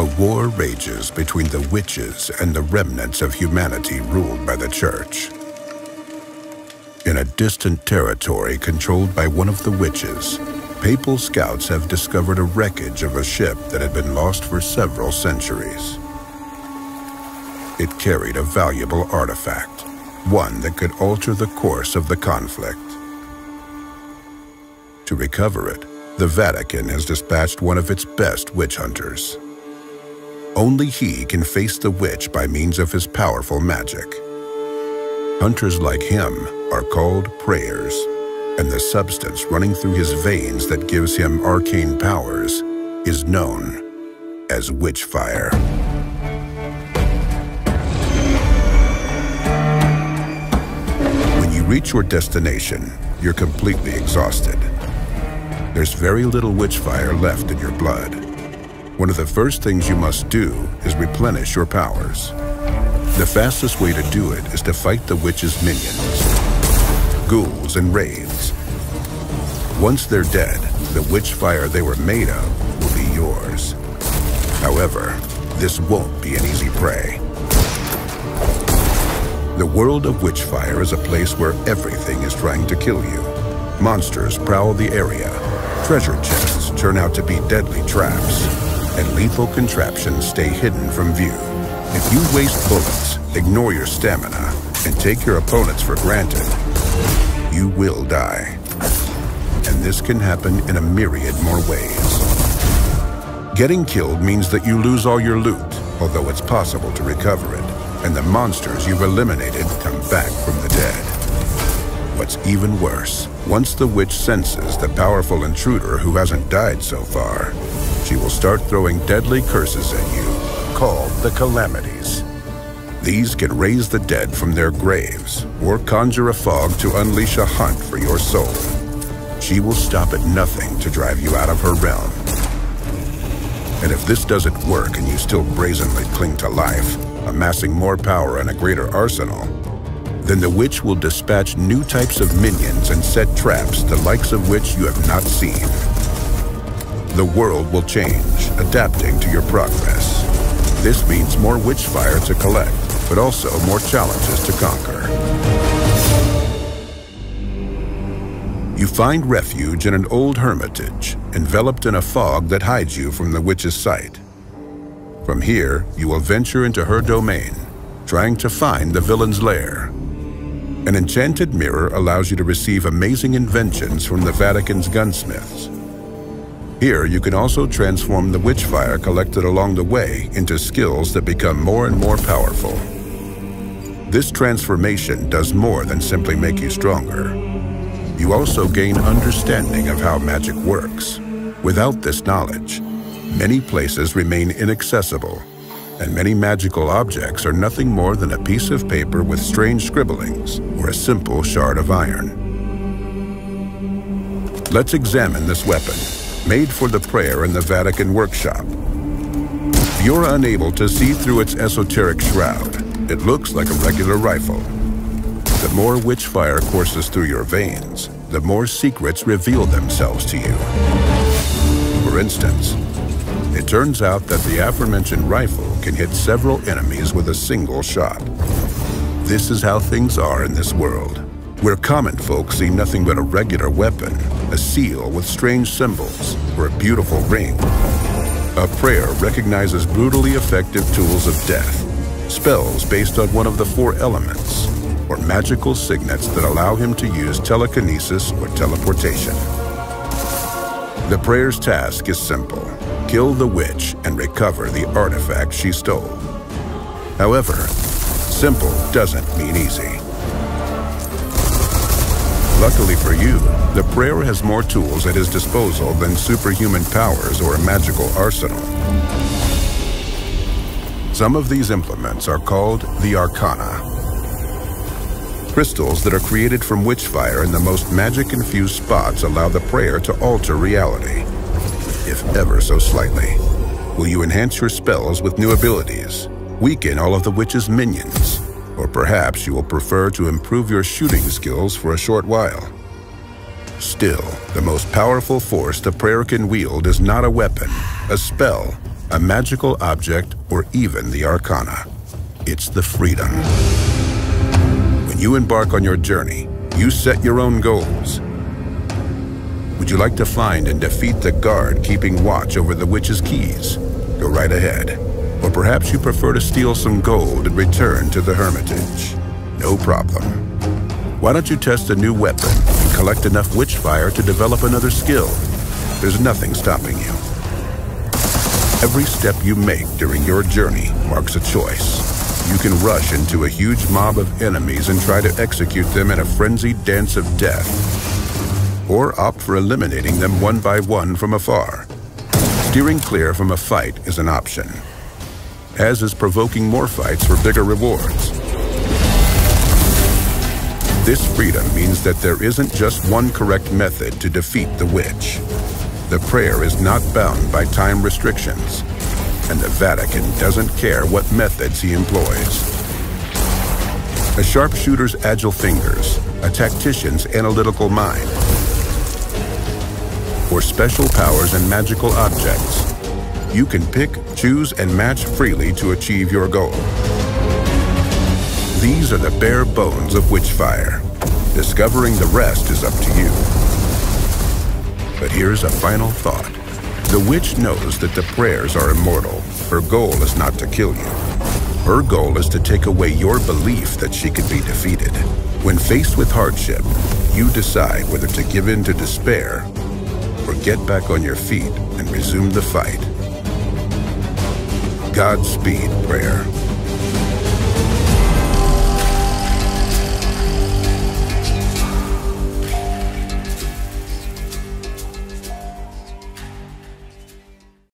A war rages between the witches and the remnants of humanity ruled by the church. In a distant territory controlled by one of the witches, papal scouts have discovered a wreckage of a ship that had been lost for several centuries. It carried a valuable artifact, one that could alter the course of the conflict. To recover it, the Vatican has dispatched one of its best witch hunters. Only he can face the witch by means of his powerful magic. Hunters like him are called preyers, and the substance running through his veins that gives him arcane powers is known as witch fire. When you reach your destination, you're completely exhausted. There's very little witch fire left in your blood. One of the first things you must do is replenish your powers. The fastest way to do it is to fight the witch's minions, ghouls and wraiths. Once they're dead, the witch fire they were made of will be yours. However, this won't be an easy prey. The world of Witchfire is a place where everything is trying to kill you. Monsters prowl the area, treasure chests turn out to be deadly traps, and lethal contraptions stay hidden from view. If you waste bullets, ignore your stamina, and take your opponents for granted, you will die. And this can happen in a myriad more ways. Getting killed means that you lose all your loot, although it's possible to recover it, and the monsters you've eliminated come back from the dead. What's even worse, once the witch senses the powerful intruder who hasn't died so far, she will start throwing deadly curses at you, called the Calamities. These can raise the dead from their graves, or conjure a fog to unleash a hunt for your soul. She will stop at nothing to drive you out of her realm. And if this doesn't work and you still brazenly cling to life, amassing more power and a greater arsenal, then the witch will dispatch new types of minions and set traps the likes of which you have not seen. The world will change, adapting to your progress. This means more witch fire to collect, but also more challenges to conquer. You find refuge in an old hermitage, enveloped in a fog that hides you from the witch's sight. From here, you will venture into her domain, trying to find the villain's lair. An enchanted mirror allows you to receive amazing inventions from the Vatican's gunsmiths. Here, you can also transform the witch fire collected along the way into skills that become more and more powerful. This transformation does more than simply make you stronger. You also gain understanding of how magic works. Without this knowledge, many places remain inaccessible, and many magical objects are nothing more than a piece of paper with strange scribblings or a simple shard of iron. Let's examine this weapon, made for the preyer in the Vatican workshop. You're unable to see through its esoteric shroud. It looks like a regular rifle. The more witch fire courses through your veins, the more secrets reveal themselves to you. For instance, it turns out that the aforementioned rifle can hit several enemies with a single shot. This is how things are in this world, where common folk see nothing but a regular weapon, a seal with strange symbols, or a beautiful ring. A preyer recognizes brutally effective tools of death, spells based on one of the four elements, or magical signets that allow him to use telekinesis or teleportation. The preyer's task is simple. Kill the witch and recover the artifact she stole. However, simple doesn't mean easy. Luckily for you, the preyer has more tools at his disposal than superhuman powers or a magical arsenal. Some of these implements are called the Arcana. Crystals that are created from witchfire in the most magic-infused spots allow the preyer to alter reality, if ever so slightly. Will you enhance your spells with new abilities, weaken all of the witch's minions, or perhaps you will prefer to improve your shooting skills for a short while? Still, the most powerful force the preyer can wield is not a weapon, a spell, a magical object, or even the arcana. It's the freedom. When you embark on your journey, you set your own goals. Would you like to find and defeat the guard keeping watch over the witch's keys? Go right ahead. Or perhaps you prefer to steal some gold and return to the hermitage. No problem. Why don't you test a new weapon and collect enough witch fire to develop another skill? There's nothing stopping you. Every step you make during your journey marks a choice. You can rush into a huge mob of enemies and try to execute them in a frenzied dance of death. Or opt for eliminating them one by one from afar. Steering clear from a fight is an option, as is provoking more fights for bigger rewards. This freedom means that there isn't just one correct method to defeat the witch. The preyer is not bound by time restrictions, and the Vatican doesn't care what methods he employs. A sharpshooter's agile fingers, a tactician's analytical mind, or special powers and magical objects. You can pick, choose, and match freely to achieve your goal. These are the bare bones of Witchfire. Discovering the rest is up to you. But here's a final thought. The witch knows that the preyers are immortal. Her goal is not to kill you. Her goal is to take away your belief that she could be defeated. When faced with hardship, you decide whether to give in to despair or get back on your feet and resume the fight. Godspeed, preyer.